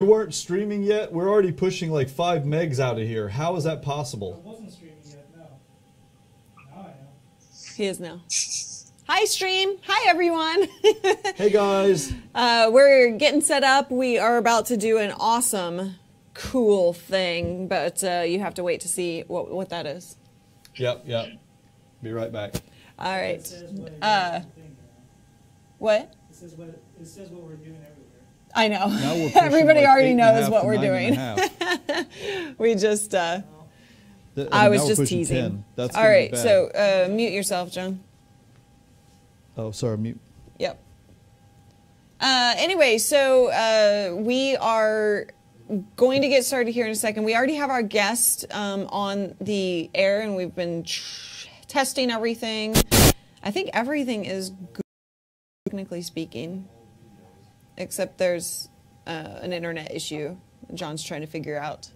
We weren't streaming yet. We're already pushing like five megs out of here. How is that I possible? wasn't streaming yet, no. Now I am. He is now. Hi, stream. Hi, everyone. Hey guys. uh, we're getting set up. We are about to do an awesome, cool thing, but uh, you have to wait to see what, what that is. Yep, yep. Be right back. All right. It says what, Uh, thing. What? It says what it says what we're doing everywhere. I know. Now we're pushing, Everybody already eight and a knows what we're nine and a doing. We just, uh, Th- I was just teasing. 10. That's All right. So uh, mute yourself, John. Oh, sorry. Mute. Yep. Uh, anyway, so uh, we are going to get started here in a second. We already have our guest um, on the air, and we've been testing everything. I think everything is good, technically speaking, except there's uh, an internet issue. John's trying to figure out.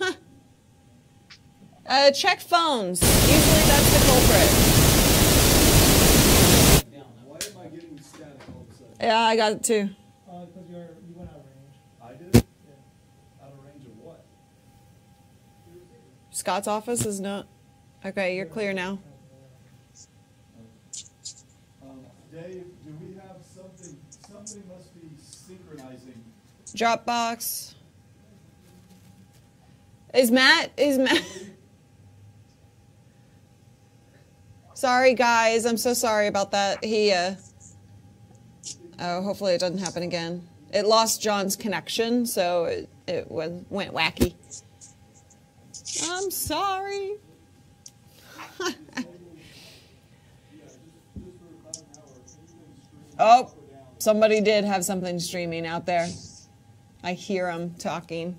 Uh, check phones. Usually that's the culprit. Why am I getting static all of a sudden? Yeah, I got it too. Uh, because you're you went out of range. I did? Out of range of what? Scott's office is not. Okay, you're clear now. Um, Dave, do we have something? Something must be synchronizing. Dropbox. Is Matt? Is Matt? sorry, guys. I'm so sorry about that. He. uh Oh, hopefully it doesn't happen again. It lost John's connection, so it, it went, went wacky. I'm sorry. Oh, somebody did have something streaming out there. I hear them talking.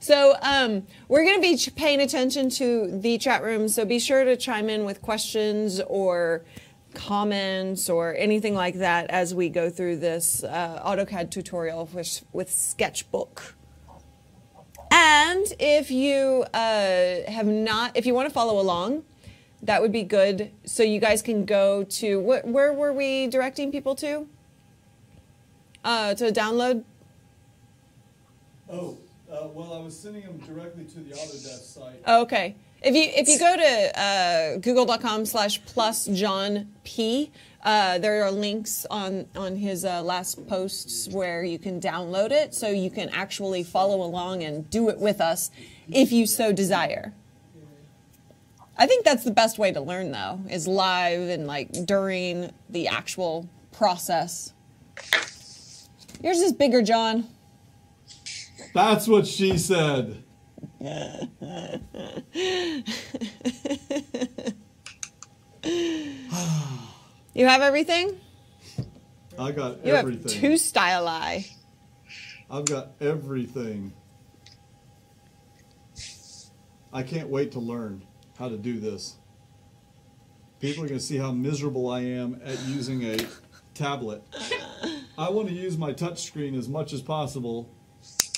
So um, we're going to be paying attention to the chat room. So be sure to chime in with questions or comments or anything like that as we go through this uh, AutoCAD tutorial with, with Sketchbook. And if you uh, have not, if you want to follow along, that would be good. So you guys can go to wh- where were we directing people to? Uh, to download. Oh, uh, well, I was sending them directly to the Autodesk site. Oh, okay. If you if you go to uh, google.com slash plus John P, uh, there are links on on his uh, last posts where you can download it, so you can actually follow along and do it with us if you so desire. I think that's the best way to learn, though, is live and like during the actual process. Yours is bigger, John. That's what she said. You have everything. I got You everything. have two styli. I've got everything. I can't wait to learn how to do this. People are going to see how miserable I am at using a tablet. I want to use my touchscreen as much as possible,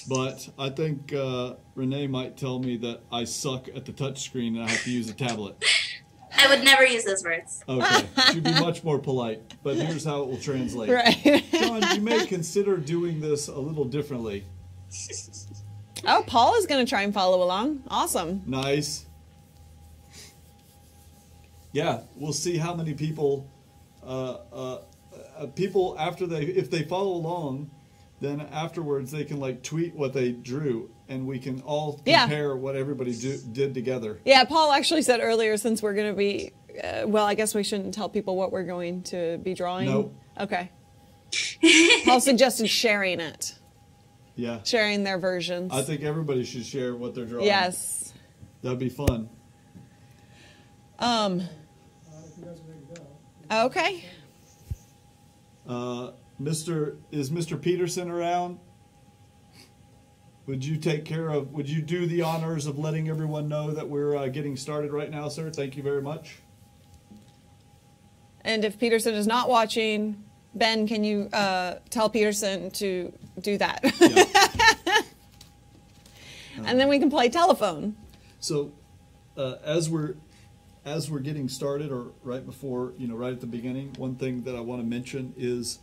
but I think uh, Renee might tell me that I suck at the touchscreen and I have to use a tablet. I would never use those words. Okay, she'd be much more polite, but here's how it will translate. Right. John, you may consider doing this a little differently. Oh, Paul is going to try and follow along. Awesome. Nice. Yeah, we'll see how many people, uh, uh, uh, people after they, if they follow along, then afterwards they can like tweet what they drew, and we can all Yeah. compare what everybody do, did together. Yeah, Paul actually said earlier since we're going to be, uh, well, I guess we shouldn't tell people what we're going to be drawing. Nope. Okay. Paul suggested sharing it, Yeah, sharing their versions. I think everybody should share what they're drawing. yes. that'd be fun. Um. Uh, if you guys are ready to go. Okay. Uh, Mr. Is Mr. Peterson around? Would you take care of? Would you do the honors of letting everyone know that we're uh, getting started right now, sir? Thank you very much. And if Peterson is not watching, Ben, can you uh, tell Peterson to do that? Yeah. and then we can play telephone. So, uh, as we're as we're getting started, or right before, you know, right at the beginning, one thing that I want to mention is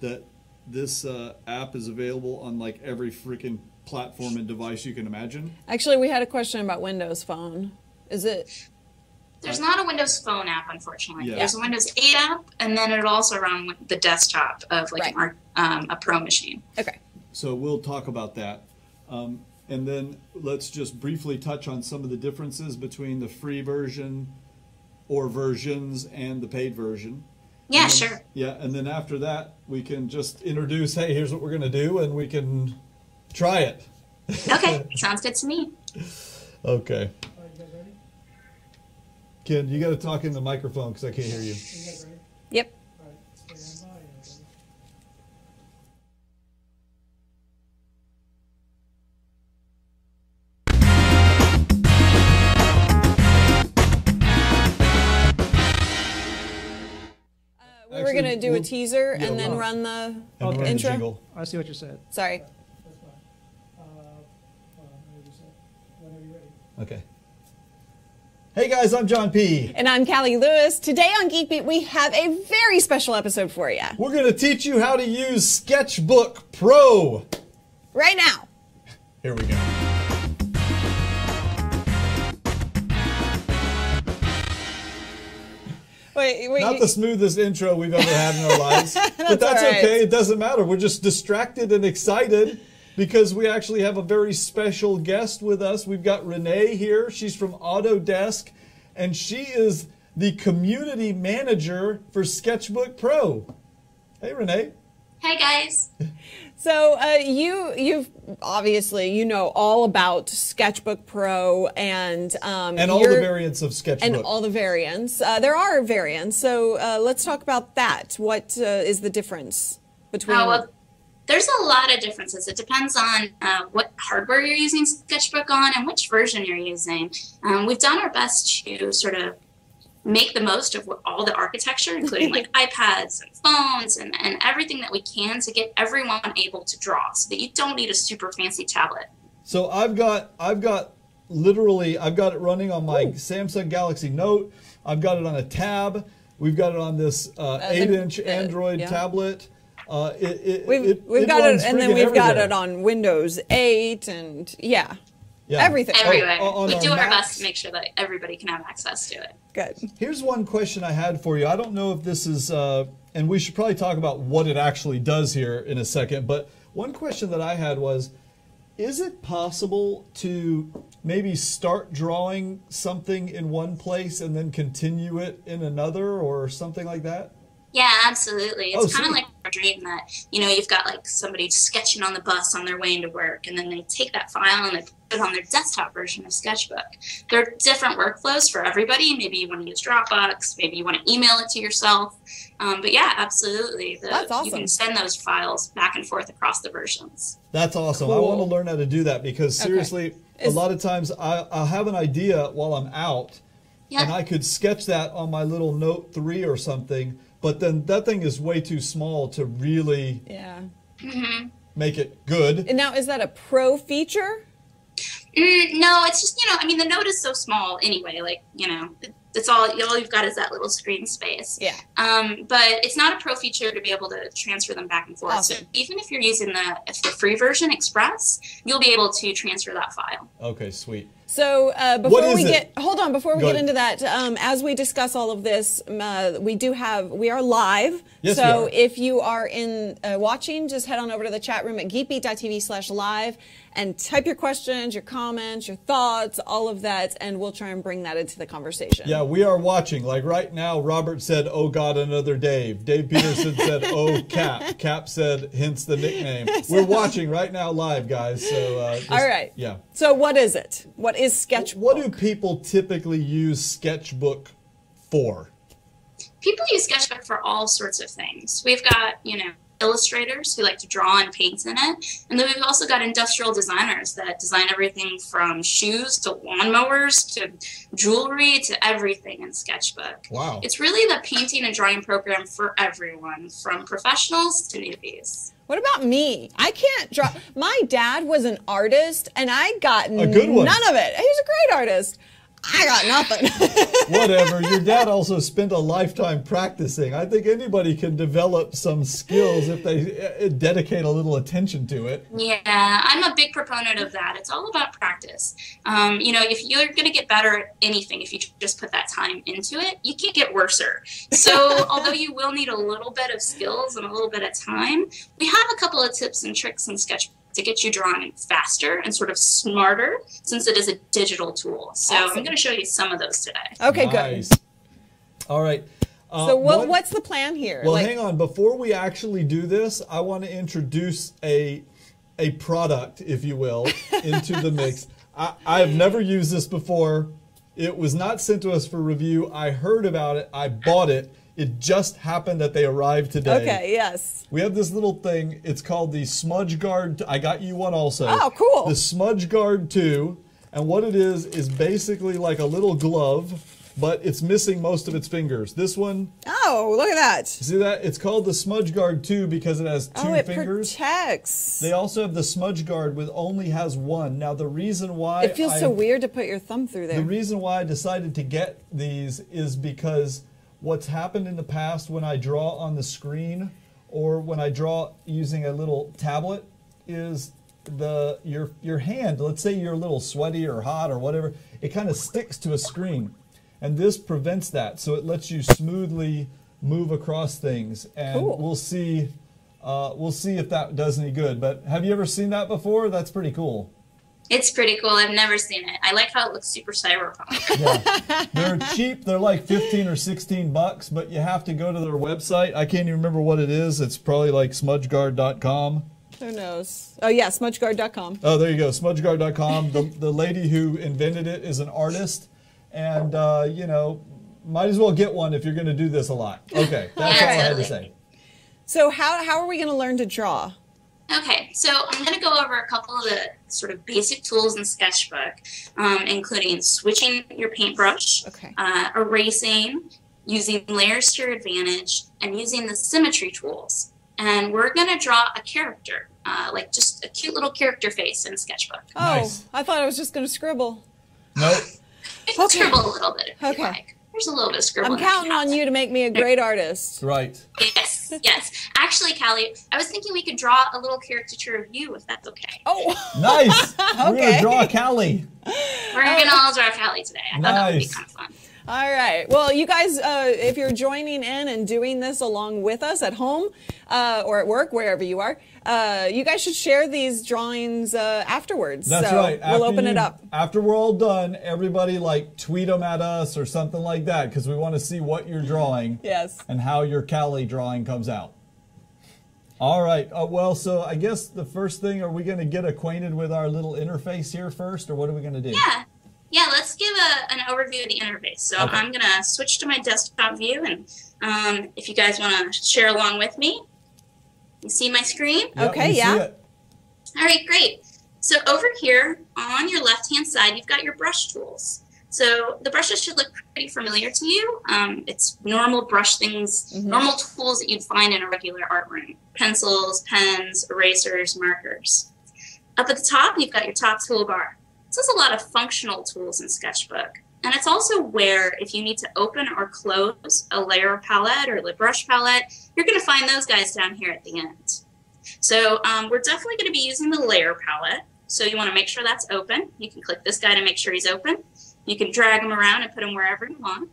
that this uh, app is available on like every freaking platform and device you can imagine. Actually, we had a question about Windows Phone. Is it? There's not a Windows Phone app, unfortunately. Yeah. There's a Windows 8 app, and then it'll also run with the desktop of like Right. an um, a Pro machine. Okay. So we'll talk about that. Um, and then let's just briefly touch on some of the differences between the free version or versions and the paid version. Yeah, then- sure. Yeah, and then after that, we can just introduce, hey, here's what we're going to do, and we can try it. Okay, sounds good to me. Okay. Are you guys ready? Ken, you got to talk in the microphone because I can't hear you. Are you guys ready? Yep. Were Actually, gonna do a we'll- teaser yeah, and then run the And run the intro. jingle. I see what you said. Sorry. That's fine. Uh, hold on, you say? Whenever you're ready. Okay. Hey guys, I'm John P. And I'm Callie Lewis. Today on Geek Beat, we have a very special episode for you. We're going to teach you how to use Sketchbook Pro. Right now. Here we go. Wait, wait. Not the smoothest intro we've ever had in our lives, but that's all right. okay. It doesn't matter. We're just distracted and excited because we actually have a very special guest with us. We've got Renee here. She's from Autodesk, and she is the community manager for Sketchbook Pro. Hey, Renee. Hey guys. So uh, you you've obviously you know all about Sketchbook Pro and um, And all the variants of Sketchbook. and all the variants. Uh, there are variants, so uh, let's talk about that. What uh, is the difference between? Oh, well, there's a lot of differences. It depends on uh, what hardware you're using Sketchbook on and which version you're using. Um, we've done our best to sort of make the most of what, all the architecture, including like iPads and phones and, and everything that we can to get everyone able to draw so that you don't need a super fancy tablet. So I've got I've got literally I've got it running on my Samsung Galaxy Note. I've got it on a tab. We've got it on this uh, eight-inch uh, Android yeah. tablet. Uh, it, it, We've, it, we've it got it, and then we've got it on Windows 8, and yeah, Yeah. everything. Oh, Everywhere. on we our do our Macs. best to make sure that everybody can have access to it. Good. Here's one question I had for you. I don't know if this is, uh, and we should probably talk about what it actually does here in a second. But one question that I had was, is it possible to maybe start drawing something in one place and then continue it in another, or something like that? Yeah, absolutely. Oh, It's kind of like a dream that, you know, you've got like somebody sketching on the bus on their way into work, and then they take that file and they put it on their desktop version of Sketchbook. There are different workflows for everybody. Maybe you want to use Dropbox, maybe you want to email it to yourself. Um, but yeah, absolutely. The, That's You can send those files back and forth across the versions. That's awesome. I want to learn how to do that because Okay. seriously, Is- a lot of times I, I'll have an idea while I'm out, Yeah. and I could sketch that on my little Note 3 or something, but then that thing is way too small to really Yeah. make it good. And now, is that a pro feature? Mm, no, it's just you know, I mean, the note is so small anyway. Like you know, it's all all you've got is that little screen space. Yeah. Um, but it's not a pro feature to be able to transfer them back and forth. So even if you're using the the free version Express, you'll be able to transfer that file. Okay, sweet. So uh, before we it? get, hold on, before we Go get ahead. into that, um, as we discuss all of this, um, uh, we do have, we are live. Yes, so if you are in uh, watching, just head on over to the chat room at geekbeat.tv slash live and type your questions, your comments, your thoughts, all of that, and we'll try and bring that into the conversation. Yeah, we are watching. Like right now, Robert said, "Oh God, another Dave." Dave Peterson said, "Oh Cap." Cap said, hence the nickname. We're watching right now live, guys. So uh, just- All right. yeah. So what is it? What is Sketchbook? What do people typically use Sketchbook for? People use Sketchbook for all sorts of things. We've got you know illustrators who like to draw and paint in it, and then we've also got industrial designers that design everything from shoes to lawnmowers to jewelry to everything in Sketchbook. Wow. It's really the painting and drawing program for everyone, from professionals to newbies. What about me? I can't draw. My dad was an artist, and I got A good one. none of it. He was a great artist. I got nothing. Whatever. Your dad also spent a lifetime practicing. I think anybody can develop some skills if they uh, dedicate a little attention to it. Yeah, I'm a big proponent of that. It's all about practice. Um, you know, if you're going to get better at anything, if you just put that time into it, you can't get worser. So, although you will need a little bit of skills and a little bit of time, we have a couple of tips and tricks in Sketchbook to get you drawing faster and sort of smarter since it is a digital tool. So, Awesome. I'm going to show you some of those today. okay, good. All right. Uh, So what, one- what's the plan here? Well, Like- hang on. Before we actually do this, I want to introduce a a product, if you will, into the mix. I, I have never used this before. It was not sent to us for review. I heard about it. I bought it. It just happened that they arrived today. Okay, yes. We have this little thing. It's called the Smudge Guard. I got you one also. Oh, cool. The Smudge Guard 2. And what it is, is basically like a little glove, but it's missing most of its fingers. This one, Oh, look at that. see that? It's called the Smudge Guard 2 because it has two oh, it fingers. protects. They also have the Smudge Guard with only has one. Now, the reason why. it feels I- so weird to put your thumb through there. the reason why I decided to get these is because what's happened in the past when I draw on the screen or when I draw using a little tablet is the your your hand, let's say you're a little sweaty or hot or whatever, it kind of sticks to a screen. And this prevents that. So it lets you smoothly move across things and Cool. we'll see uh, we'll see if that does any good. But have you ever seen that before? That's pretty cool. It's pretty cool. I've never seen it. I like how it looks super cyberpunk. Yeah. They're cheap. They're like 15 or 16 bucks, but you have to go to their website. I can't even remember what it is. It's probably like smudgeguard.com. Who knows? Oh, yeah, smudgeguard.com. Oh, there you go, smudgeguard.com. The, the lady who invented it is an artist, and, uh, you know, might as well get one if you're going to do this a lot. Okay, that's all I had to say. So how, how are we going to learn to draw? Okay, so I'm going to go over a couple of the sort of basic tools in Sketchbook, um, including switching your paintbrush, Okay. uh, erasing, using layers to your advantage, and using the symmetry tools. And we're going to draw a character, uh, like just a cute little character face in Sketchbook. Oh, Nice. I thought I was just going to scribble. Nope. Okay. scribble a little bit if Okay. you like. There's a little bit of scribbling. I'm counting on you to make me a great artist. Right. Yes, yes. Actually, Callie, I was thinking we could draw a little caricature of you, if that's okay. Oh, Nice. We're going Okay. to draw Callie. We're going to all draw Callie today. I thought that would be Nice. kind of fun. All right. Well, you guys, uh, if you're joining in and doing this along with us at home uh, or at work, wherever you are, uh, you guys should share these drawings uh, afterwards. That's so right. We'll open you- it up. After we're all done, everybody like tweet them at us or something like that because we want to see what you're drawing. Yes. and how your Callie drawing comes out. All right. Uh, well, so I guess the first thing, are we going to get acquainted with our little interface here first, or what are we going to do? Yeah. Yeah, let's give a, an overview of the interface. So Okay. I'm going to switch to my desktop view, and um, if you guys want to share along with me, you see my screen? Yep, Okay, yeah. All right, great. So over here on your left-hand side, you've got your brush tools. So the brushes should look pretty familiar to you. Um, it's normal brush things, normal tools that you'd find in a regular art room. Pencils, pens, erasers, markers. Up at the top, you've got your top toolbar. This has a lot of functional tools in Sketchbook. And it's also where, if you need to open or close a layer palette or the brush palette, you're going to find those guys down here at the end. So um, we're definitely going to be using the layer palette. So you want to make sure that's open. You can click this guy to make sure he's open. You can drag him around and put him wherever you want.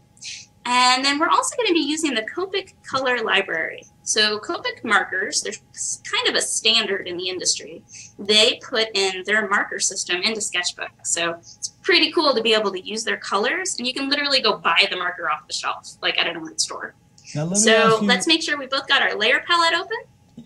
And then we're also going to be using the Copic color library. So Copic markers, there's kind of a standard in the industry. They put in their marker system into Sketchbook. So it's pretty cool to be able to use their colors and you can literally go buy the marker off the shelf, like at an art store. Now let So you. let's make sure we both got our layer palette open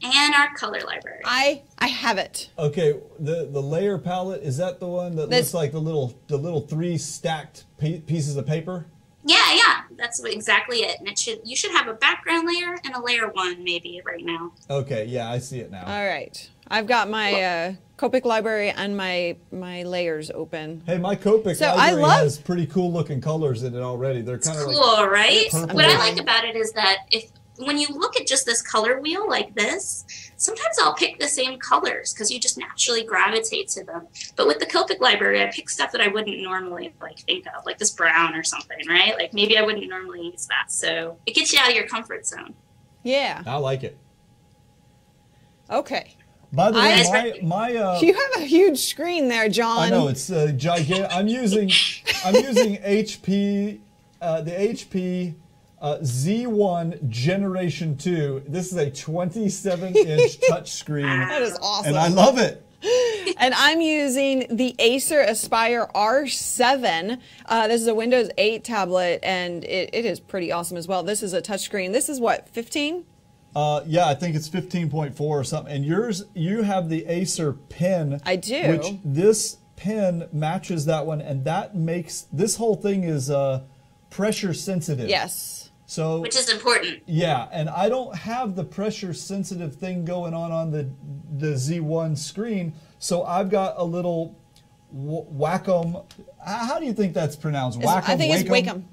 and our color library. I I have it. okay, the the layer palette is that the one that This- looks like the little the little three stacked pieces of paper? Yeah, yeah, that's exactly it. And it should you should have a background layer and a layer one maybe right now. Okay, yeah, I see it now. All right. I've got my uh, Copic library and my my layers open. hey, my Copic So I library love- has pretty cool looking colors in it already. They're kind of Cool, like right? purple. What I like about it is that if when you look at just this color wheel like this, sometimes I'll pick the same colors because you just naturally gravitate to them. But with the Copic library, I pick stuff that I wouldn't normally like think of, like this brown or something, right? Like maybe I wouldn't normally use that. So it gets you out of your comfort zone. Yeah. I like it. Okay. By the way, I- my my uh, You have a huge screen there, John. I know it's uh, gigantic. I'm using I'm using HP uh, the HP uh, Z1 Generation 2. This is a 27 inch touchscreen, That is awesome. and I love it. And I'm using the Acer Aspire R7. Uh, this is a Windows 8 tablet, and it, it is pretty awesome as well. This is a touchscreen. This is what, 15? Uh, yeah, I think it's 15.4 or something. And yours, you have the Acer pen. I do. Which this pen matches that one, and that makes this whole thing is uh, pressure sensitive. Yes. So Which is important. Yeah, and I don't have the pressure sensitive thing going on on the the Z1 screen, so I've got a little w- Wacom. How how do you think that's pronounced? It's- Wacom. I think it's Wacom? Wacom.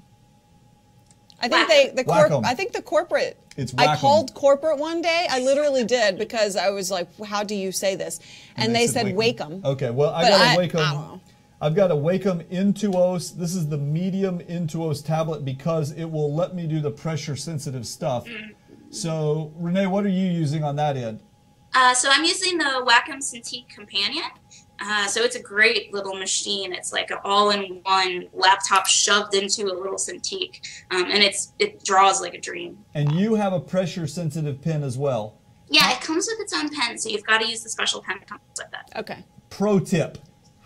I think they the corp, Wacom. I think the corporate. It's I called corporate one day. I literally did because I was like, "How do you say this?" And, they, said Wacom. Okay, well I But got I- a Wacom. I don't know. I've got a Wacom Intuos. This is the medium Intuos tablet because it will let me do the pressure sensitive stuff. So Renee, what are you using on that end? Uh, so I'm using the Wacom Cintiq Companion. Uh, so it's a great little machine. It's like an all-in-one laptop shoved into a little Cintiq, um, and it's it draws like a dream. And you have a pressure sensitive pen as well. Yeah, it comes with its own pen, so you've got to use the special pen that comes with it. Okay. pro tip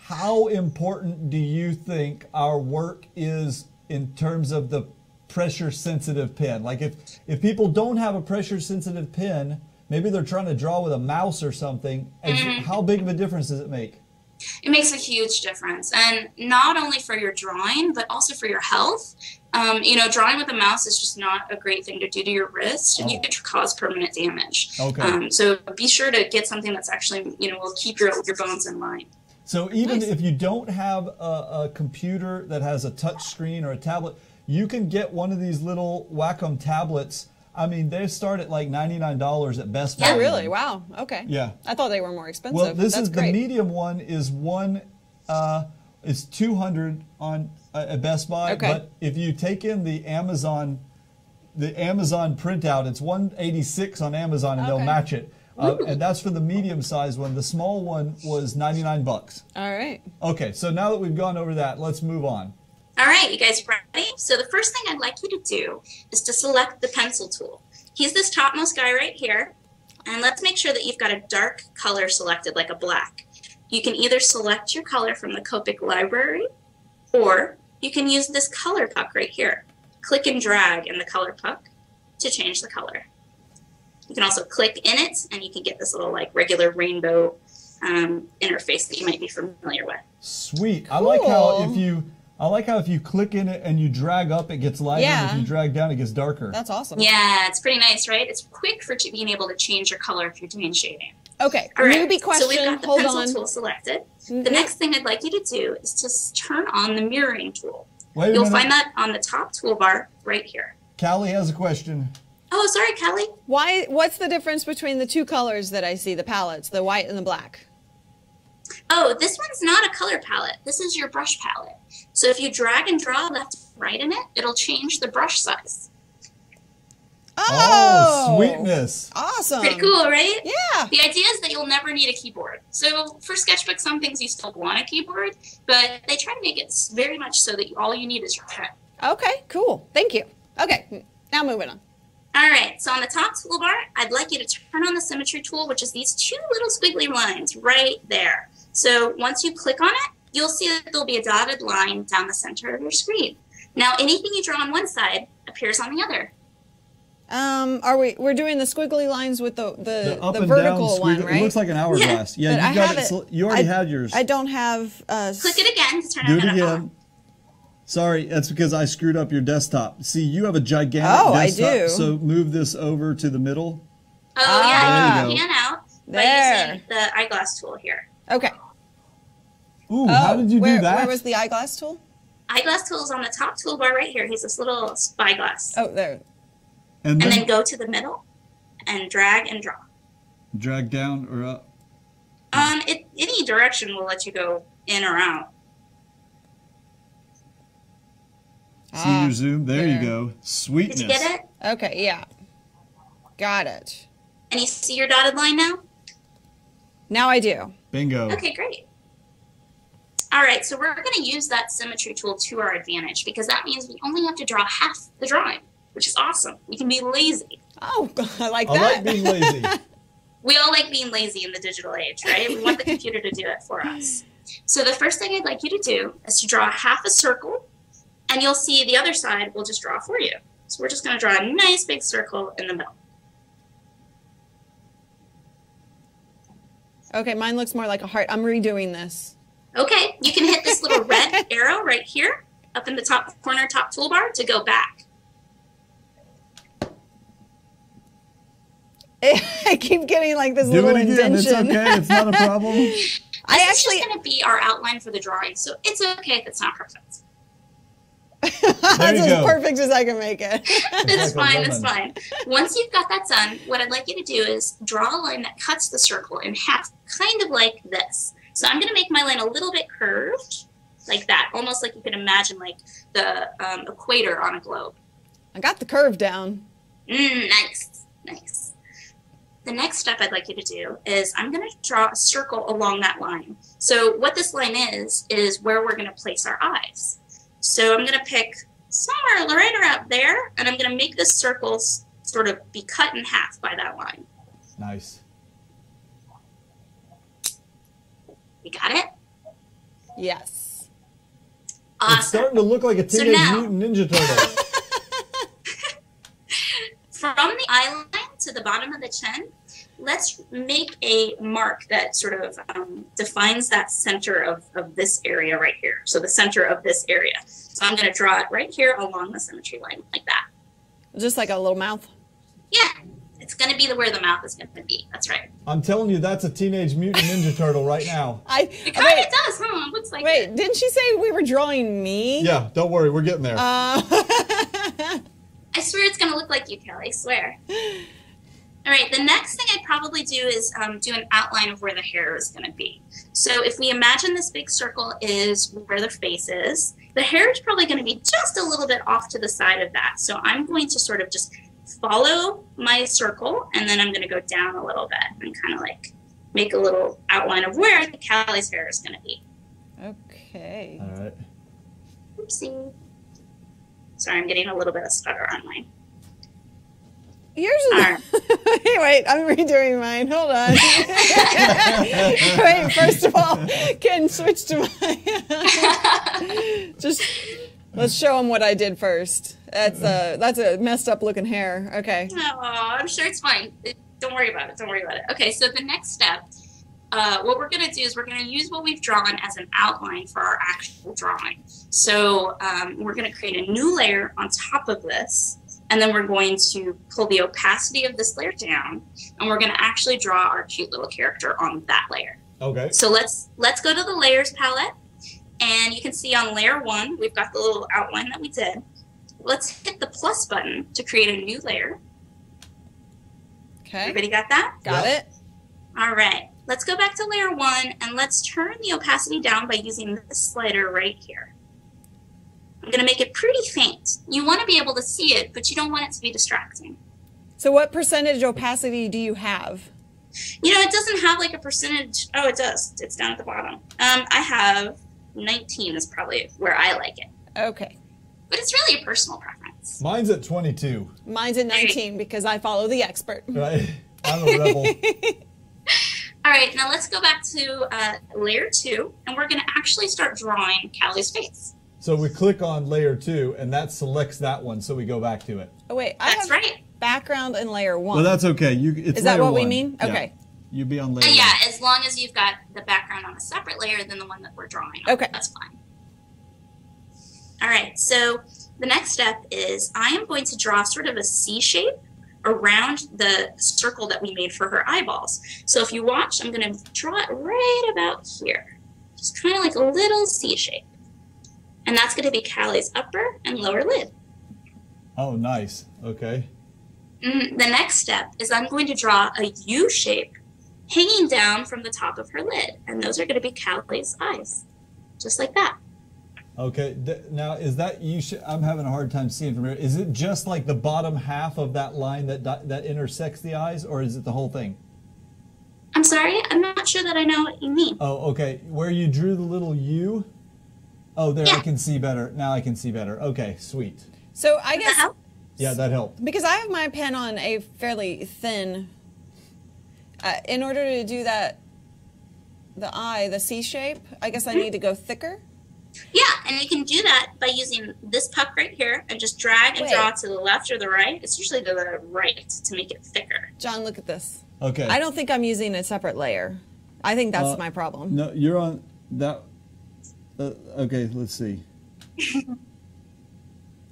how important do you think our work is in terms of the pressure sensitive pen like if if people don't have a pressure sensitive pen maybe they're trying to draw with a mouse or something and how big of a difference does it make It makes a huge difference, and not only for your drawing, but also for your health. Um, you know, drawing with a mouse is just not a great thing to do to your wrist, and you Oh. could cause permanent damage. Okay. Um, so be sure to get something that's actually, you know, will keep your your bones in line. So even Nice. if you don't have a, a computer that has a touch screen or a tablet you can get one of these little wacom tablets i mean they start at like $99 at best buy Oh, really? Wow. Okay. Yeah. I thought they were more expensive. Well, this is great. the medium one. Is one uh, is two hundred on uh, at Best Buy. Okay. But if you take in the Amazon, the Amazon printout, it's one eighty six on Amazon, and Okay. they'll match it. Uh, and that's for the medium sized one. The small one was ninety nine bucks. All right. Okay, so now that we've gone over that, let's move on. All right, you guys ready? So the first thing I'd like you to do is to select the pencil tool. He's this topmost guy right here. And let's make sure that you've got a dark color selected, like a black. You can either select your color from the Copic library, or you can use this color puck right here. Click and drag in the color puck to change the color. You can also click in it, and you can get this little like regular rainbow um, interface that you might be familiar with. Sweet. I like how if you I like how if you click in it and you drag up, it gets lighter. and Yeah. If you drag down, it gets darker. That's awesome. Yeah, it's pretty nice, right? It's quick for ch- being able to change your color if you're doing shading. Okay. All right. Newbie So we've got the Hold pencil on. tool selected. The next thing I'd like you to do is to turn on the mirroring tool. Wait a You'll minute. find that on the top toolbar right here. Callie has a question. Oh, sorry, Kelly. Why? What's the difference between the two colors that I see? The palettes, the white and the black. Oh, this one's not a color palette. This is your brush palette. So if you drag and draw left and right in it, it'll change the brush size. Oh, oh sweetness. Awesome. Pretty cool, right? Yeah. The idea is that you'll never need a keyboard. So for Sketchbook, some things you still want a keyboard, but they try to make it very much so that all you need is your pen. Okay. Cool. Thank you. Okay. Now moving on. All right, so on the top toolbar, I'd like you to turn on the symmetry tool, which is these two little squiggly lines right there. So once you click on it, you'll see that there'll be a dotted line down the center of your screen. Now, anything you draw on one side appears on the other. Um, are we? We're doing the squiggly lines with the the, The up the and vertical down one, right? It looks like an hourglass. Yeah, But you I got have it. it- You already I- had yours. I don't have. Uh, Click it again to turn Do on it again. on. Sorry, that's because I screwed up your desktop. See, you have a gigantic Oh, I desktop, do. so move this over to the middle. Oh, Ah. yeah, There you you can pan out by There. using the eyeglass tool here. Okay. Ooh, how did you Oh, where, do that? Where was the eyeglass tool? Eyeglass tool is on the top toolbar right here. He's this little spyglass. Oh, there. and And then, then go to the middle and drag and draw. Drag down or up? Um, it, any direction will let you go in or out. See Ah, your zoom? There there. you go. Sweetness. Did you get it? Okay, yeah. Got it. And you see your dotted line now? Now I do. Bingo. Okay, great. All right, so we're going to use that symmetry tool to our advantage because that means we only have to draw half the drawing, which is awesome. We can be lazy. Oh, I like that. I like being lazy. We all like being lazy in the digital age, right? We want the computer to do it for us. So the first thing I'd like you to do is to draw half a circle, and you'll see the other side will just draw for you. So we're just going to draw a nice big circle in the middle. okay, mine looks more like a heart. I'm redoing this. Okay, you can hit this little red arrow right here up in the top corner, top toolbar to go back. I keep getting like this Do little it again. It's okay. It's not a problem. I This is actually, just going to be our outline for the drawing, so it's okay if it's not perfect. that's as go. perfect as I can make it. It's like fine, it's lemon. fine. Once you've got that done, what I'd like you to do is draw a line that cuts the circle in half, kind of like this. So I'm going to make my line a little bit curved, like that, almost like you can imagine like the um, equator on a globe. I got the curve down. Mm, nice, nice. The next step I'd like you to do is I'm going to draw a circle along that line. So what this line is, is where we're going to place our eyes. So I'm going to pick somewhere right around there, and I'm going to make this circle sort of be cut in half by that line. Nice. You got it? Yes. It's starting to look like a So Teenage now- Mutant Ninja Turtle. From the eye line to the bottom of the chin, let's make a mark that sort of um, defines that center of, of this area right here. So the center of this area. So I'm going to draw it right here along the symmetry line, like that. Just like a little mouth. Yeah, it's going to be the where the mouth is going to be. That's right. I'm telling you, that's a Teenage Mutant Ninja Turtle right now. I It kind wait, of does, huh? It looks like wait. it. Didn't she say we were drawing me? Yeah, don't worry, we're getting there. Uh, I swear it's going to look like you, Kelly. I swear. All right, the next thing I'd probably do is um, do an outline of where the hair is going to be. So if we imagine this big circle is where the face is, the hair is probably going to be just a little bit off to the side of that. So I'm going to sort of just follow my circle, and then I'm going to go down a little bit and kind of like make a little outline of where I think Callie's hair is going to be. okay. All right. Oopsie. Sorry, I'm getting a little bit of stutter on mine. A, right. hey, wait, I'm redoing mine. Hold on. wait, first of all, can switch to my. Just let's show them what I did first. That's a that's a messed up looking hair. Okay. Oh, I'm sure it's fine. Don't worry about it. Don't worry about it. Okay, so the next step, uh, what we're going to do is we're going to use what we've drawn as an outline for our actual drawing. So um, we're going to create a new layer on top of this, and then we're going to pull the opacity of this layer down, and we're going to actually draw our cute little character on that layer. Okay. So let's let's go to the layers palette, and you can see on layer one we've got the little outline that we did. Let's hit the plus button to create a new layer. Okay. Everybody got that? Got Yeah. it. All right. Let's go back to layer one and let's turn the opacity down by using this slider right here. I'm going to make it pretty faint. You want to be able to see it, but you don't want it to be distracting. So, what percentage opacity do you have? You know, it doesn't have like a percentage. Oh, it does. It's down at the bottom. Um, I have 19 is probably where I like it, Okay. but it's really a personal preference. Mine's at 22, Mine's at 19 because I follow the expert. right? I'm a rebel. All right, now let's go back to uh, layer two, and we're going to actually start drawing Callie's face. So we click on layer two, and that selects that one, so we go back to it. Oh, wait. I That's have right. background in layer one. Well, that's okay. You, it's Is that layer what we one. mean? Yeah. Okay. You be on Uh, layer yeah, one. as long as you've got the background on a separate layer than the one that we're drawing. on. Okay. That's fine. All right, so the next step is I am going to draw sort of a C shape around the circle that we made for her eyeballs. So if you watch, I'm going to draw it right about here. Just kind of like a little C shape. And that's going to be Callie's upper and lower lid. Oh, nice. Okay. Mm, the next step is I'm going to draw a U shape hanging down from the top of her lid. And those are going to be Callie's eyes, just like that. Okay, now is that you? Sh- I'm having a hard time seeing from here. Is it just like the bottom half of that line that di- that intersects the eyes, or is it the whole thing? I'm sorry, I'm not sure that I know what you mean. Oh, okay. Where you drew the little U. Oh, there I can see better. Now I can see better. Okay, sweet. So I Does that guess? Yeah, that helped. because I have my pen on a fairly thin. Uh, in order to do that, the eye, the C shape, I guess I need to go thicker. Yeah, and you can do that by using this puck right here and just drag and Wait. draw to the left or the right. It's usually to the right to make it thicker. John, look at this. Okay. I don't think I'm using a separate layer. I think that's Uh, my problem. No, you're on that. Uh, okay, let's see.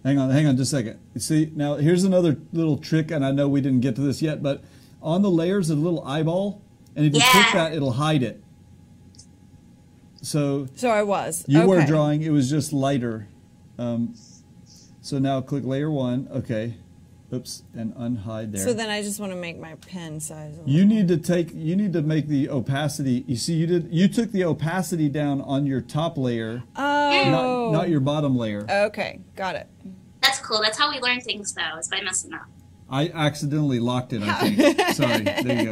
hang on, hang on, just a second. You see, now here's another little trick, and I know we didn't get to this yet, but on the layers, a little eyeball, and if you click Yeah. that, it'll hide it. So So I was. you were drawing; it was just lighter. Um, so now click layer one. Okay, oops, and unhide there. So then I just want to make my pen size. A You little- need to take you need to make the opacity. You see you did you took the opacity down on your top layer, Oh. not not your bottom layer. Okay, got it. That's cool. That's how we learn things, though, is by messing up. I accidentally locked it, I think. Sorry. There you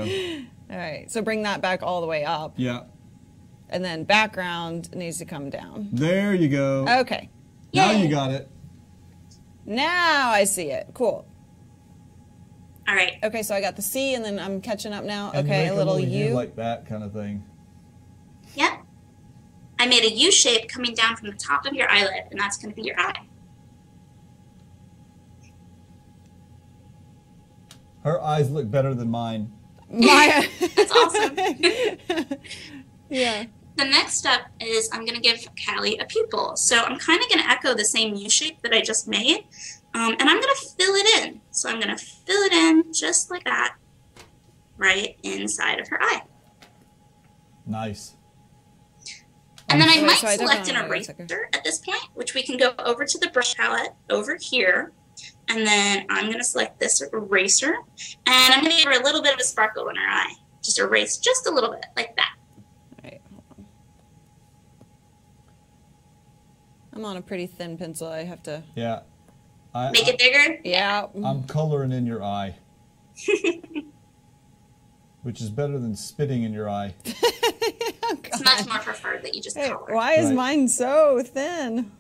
go. All right. So bring that back all the way up, Yeah. and then background needs to come down. There you go. Okay. Now you got it. Now I see it. Cool. All right. Okay, so I got the C, and then I'm catching up now. And you okay, make a little U. like that kind of thing. Yep. I made a U shape coming down from the top of your eyelid, and that's going to be your eye. Her eyes look better than mine. My. That's awesome. yeah. The next step is I'm going to give Callie a pupil. So I'm kind of going to echo the same U shape that I just made, um, and I'm going to fill it in. So I'm going to fill it in just like that, right inside of her eye. Nice. And then I Wait, might so select definitely an wanna wait a second. eraser at this point, which we can go over to the brush palette over here. And then I'm going to select this eraser. And I'm going to give her a little bit of a sparkle in her eye. Just erase just a little bit, like that. All right. Hold on. I'm on a pretty thin pencil. I have to. Yeah. I, Make it bigger. Yeah. I, am coloring in your eye. Which is better than spitting in your eye. It's much more preferred that you just Hey, color. why is Right. mine so thin?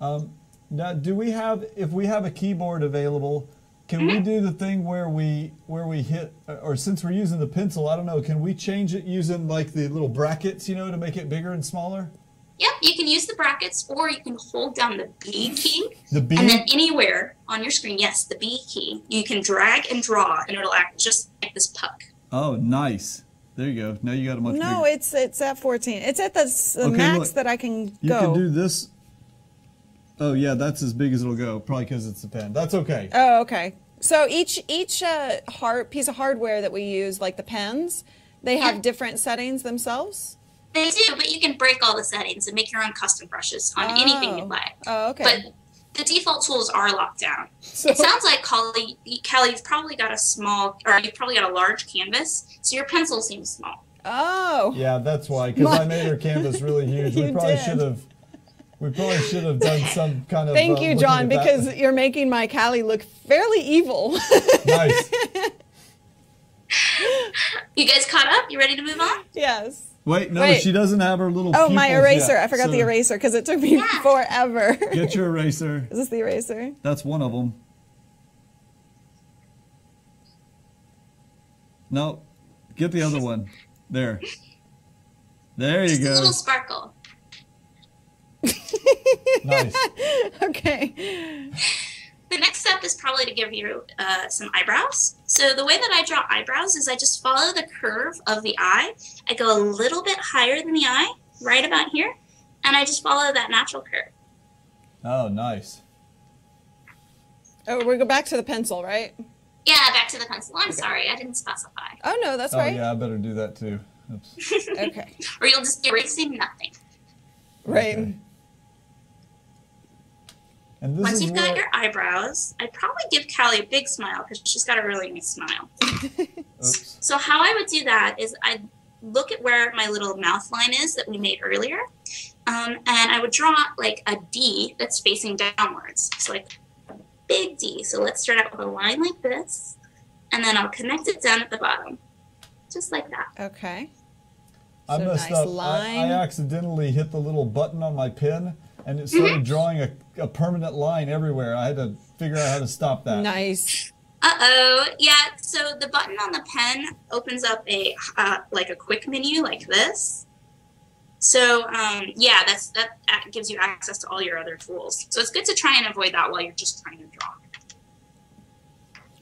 Um, now, do we have if we have a keyboard available? Can we do the thing where we where we hit, or since we're using the pencil, I don't know. Can we change it using like the little brackets, you know, to make it bigger and smaller? Yep, you can use the brackets or you can hold down the B key. The B. And then anywhere on your screen, yes, the B key, you can drag and draw and it'll act just like this puck. oh, nice. There you go. Now you got a much No, bigger. it's it's at 14. It's at the, the Okay, max look. that I can go. You can do this. Oh yeah, that's as big as it'll go. Probably because it's a pen. That's okay. Oh, okay. So each each uh, hard piece of hardware that we use, like the pens, they have Yeah. different settings themselves. They do, but you can break all the settings and make your own custom brushes on anything you'd like. Oh, okay. But the default tools are locked down. so, It sounds like Callie, Callie, you've probably got a small, or you've probably got a large canvas, so your pencil seems small. oh, Yeah, that's why. Because My- I made her canvas really huge. We probably should have. We probably should have done some kind of. thank uh, you, John, at that. because you're making my Callie look fairly evil. nice. You guys caught up? You ready to move on? yes. Wait, no, Wait. she doesn't have her little. Oh, my eraser. yet, I forgot the eraser because it took me Yeah. forever. Get your eraser. Is this the eraser? That's one of them. No, get the other one. There. There you Just a go. little sparkle. Nice. Okay. The next step is probably to give you uh, some eyebrows. So the way that I draw eyebrows is I just follow the curve of the eye. I go a little bit higher than the eye, right about here, and I just follow that natural curve. Oh, nice. Oh, we go back to the pencil, right? Yeah, back to the pencil. I'm sorry, I didn't specify. Oh no, that's Oh right. yeah, I better do that too. Oops. Okay. Or you'll just be erasing nothing. Right. Okay. And this Once is you've where, got your eyebrows, I'd probably give Callie a big smile because she's got a really nice smile. So how I would do that is I'd look at where my little mouth line is that we made earlier, um, and I would draw like a D that's facing downwards. So like a big D. So let's start out with a line like this, and then I'll connect it down at the bottom, just like that. Okay. I messed nice up. I, line. I accidentally hit the little button on my pin, and it Mm-hmm. started drawing a, a permanent line everywhere. I had to figure out how to stop that. Nice. Uh oh, yeah. So the button on the pen opens up a uh, like a quick menu like this. So um, yeah, that's that gives you access to all your other tools. So it's good to try and avoid that while you're just trying to draw.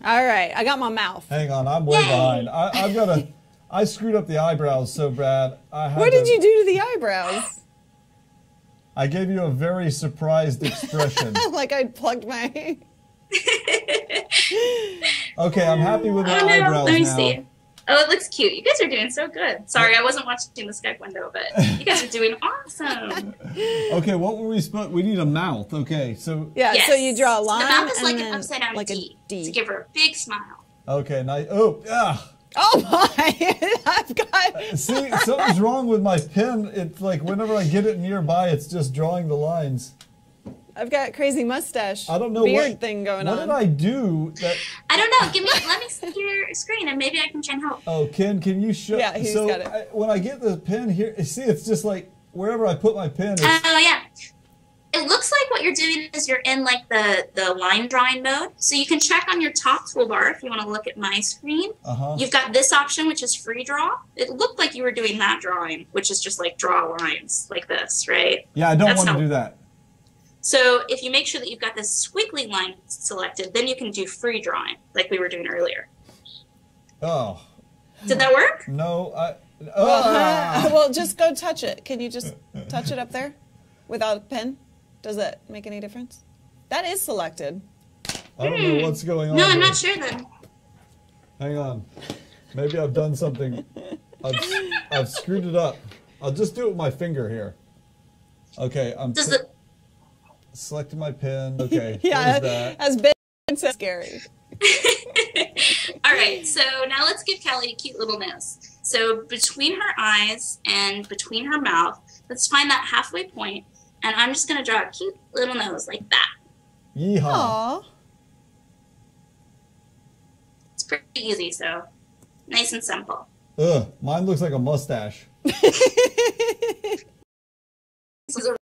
All right. I got my mouth. Hang on, I'm way Yay. behind. I, I've got a. I screwed up the eyebrows so bad. I had What did to- you do to the eyebrows? I gave you a very surprised expression. like I plugged my. Okay, I'm happy with my oh no, eyebrows let me now. see. Oh, it looks cute. You guys are doing so good. Sorry, I wasn't watching the Skype window, but you guys are doing awesome. Okay, what were we supposed? We need a mouth. Okay, so Yeah. Yes. So you draw a line The mouth is and like an upside down like D, a D. to give her a big smile. okay, nice. Oh, yeah. Oh my! I've got. See, something's wrong with my pen. It's like whenever I get it nearby, it's just drawing the lines. I've got crazy mustache. I don't know beard what thing going What on. What did I do that? I don't know. Give me. Let me see your screen, and maybe I can try and help. Oh, Ken, can you show? Yeah, he's so got it. I, when I get the pen here, see, it's just like wherever I put my pen. It's, Oh yeah. It looks like what you're doing is you're in like the the line drawing mode. So you can check on your top toolbar if you want to look at my screen. uh huh. You've got this option which is free draw. It looked like you were doing that drawing, which is just like draw lines like this, right? Yeah, I don't That's want to do that. So if you make sure that you've got this squiggly line selected, then you can do free drawing like we were doing earlier. Oh Did that work? no, I. Well, Ah! well, just go touch it. Can you just touch it up there without a pen? Does that make any difference? That is selected. I don't know hmm. what's going on. No, I'm here. not sure then. Hang on. Maybe I've done something. I've, I've screwed it up. I'll just do it with my finger here. Okay, I'm Does t- the selecting my pin. Okay, Yeah, there's that. has been so scary. All right, so now let's give Callie a cute little nose. So between her eyes and between her mouth, let's find that halfway point, and I'm just gonna draw a cute little nose like that. Yeehaw. Aw. It's pretty easy, so nice and simple. Ugh, mine looks like a mustache. This is a